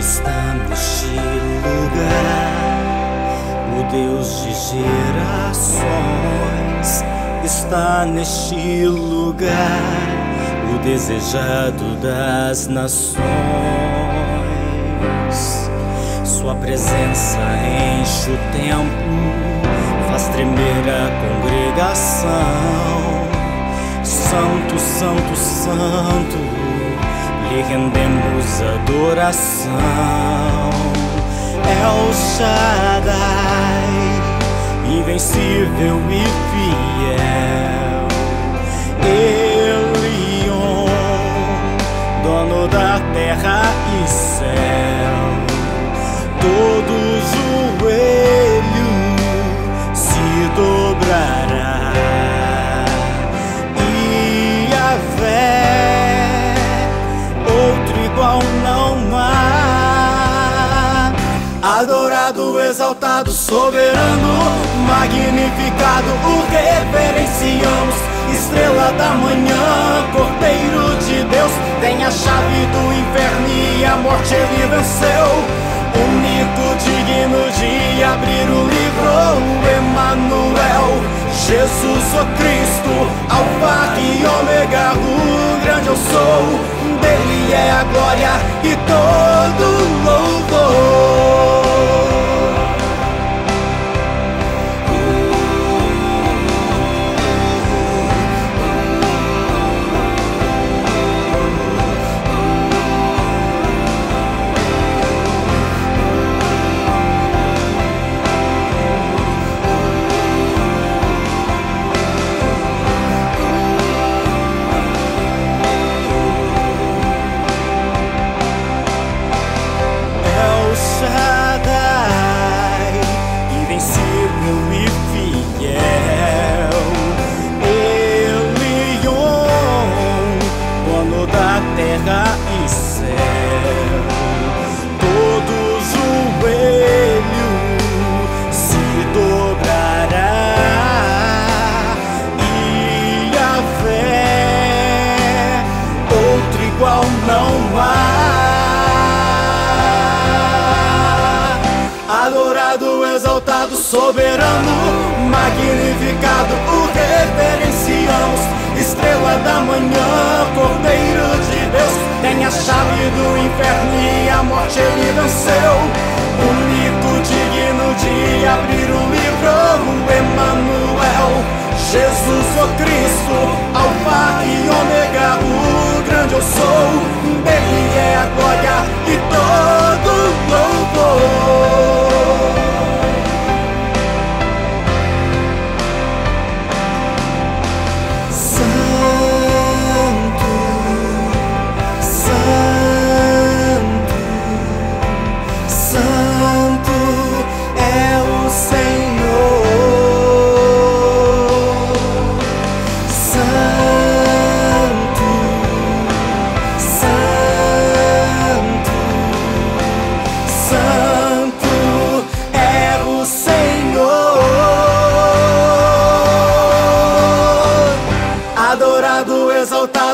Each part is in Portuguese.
está neste lugar. O Deus de gerações está neste lugar. O desejado das nações. Sua presença enche o templo, faz tremer a congregação. Santo, Santo, Santo, lhe rendemos adoração. É o Shaddai, invencível e fiel. Exaltado, soberano, magnificado, o reverenciamos. Estrela da manhã, Cordeiro de Deus, tem a chave do inferno e a morte ele venceu. Único digno de abrir o livro, Emanuel, Jesus o Cristo, Alfa e Ômega, o grande eu sou, dele é a glória e todo igual não há. Adorado, exaltado, soberano, magnificado, o reverenciamos. Estrela da manhã, Cordeiro de Deus, tem a chave do inferno e a morte ele venceu. Único digno de abrir o livro, Emanuel, Jesus o Cristo,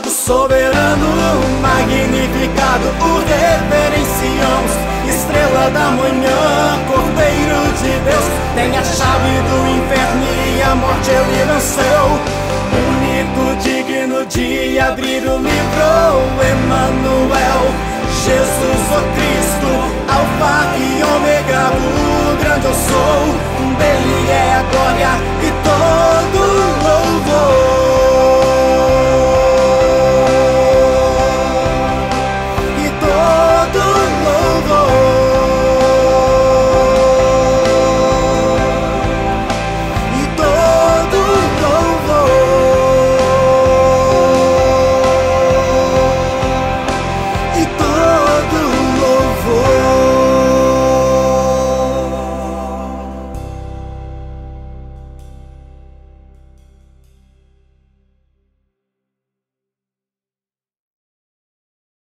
Amado, soberano, magnificado, o reverenciamos. Estrela da manhã, Cordeiro de Deus, tem a chave do inferno e a morte ele venceu. Bonito, digno de abrir o livro, Emmanuel, Jesus, o oh Cristo, Alfa e Ômega, o grande eu sou. Um